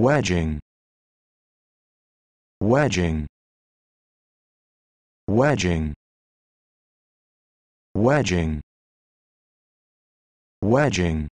wedging. Wedging. Wedging. Wedging. Wedging.